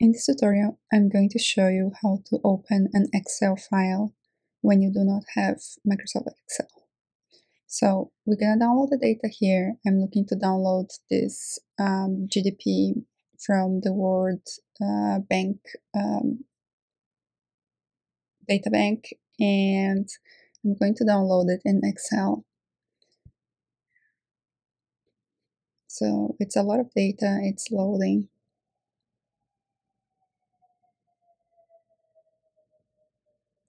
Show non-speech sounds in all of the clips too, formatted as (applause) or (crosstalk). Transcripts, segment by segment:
In this tutorial, I'm going to show you how to open an Excel file when you do not have Microsoft Excel. So we're going to download the data here. I'm looking to download this um, GDP from the World uh, Bank um, data bank and I'm going to download it in Excel. So it's a lot of data, it's loading.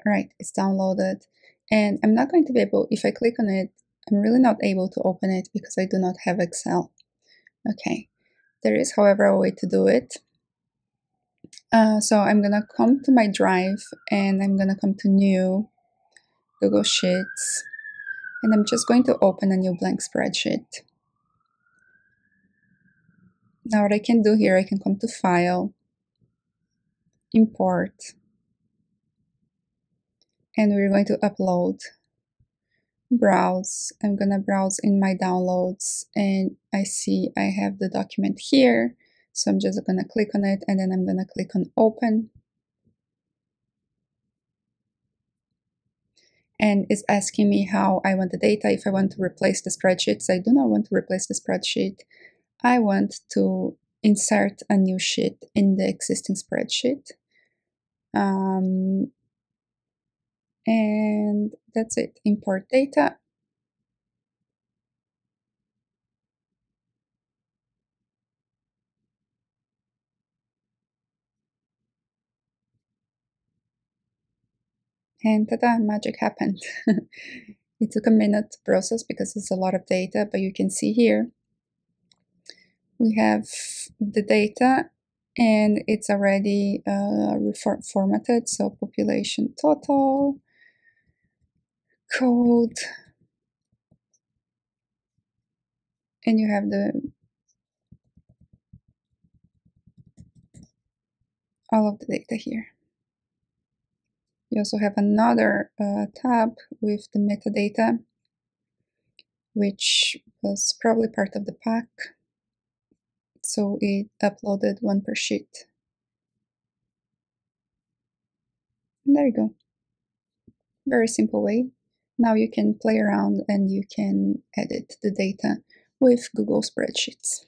Right, it's downloaded. And I'm not going to be able, if I click on it, I'm really not able to open it because I do not have Excel. Okay, there is, however, a way to do it. Uh, so I'm gonna come to my drive and I'm gonna come to new Google Sheets and I'm just going to open a new blank spreadsheet. Now what I can do here, I can come to File, Import, and we're going to upload browse. I'm gonna browse in my downloads and I see I have the document here so I'm just gonna click on it and then I'm gonna click on open. And it's asking me how I want the data if I want to replace the spreadsheets. I do not want to replace the spreadsheet. I want to insert a new sheet in the existing spreadsheet. Um, and that's it. Import data. And tada magic happened. (laughs) It took a minute to process because it's a lot of data but you can see here we have the data and it's already uh, formatted so population total code and you have the all of the data here. You also have another uh, tab with the metadata, which was probably part of the pack. So it uploaded one per sheet. And there you go. Very simple way. Now you can play around and you can edit the data with Google Spreadsheets.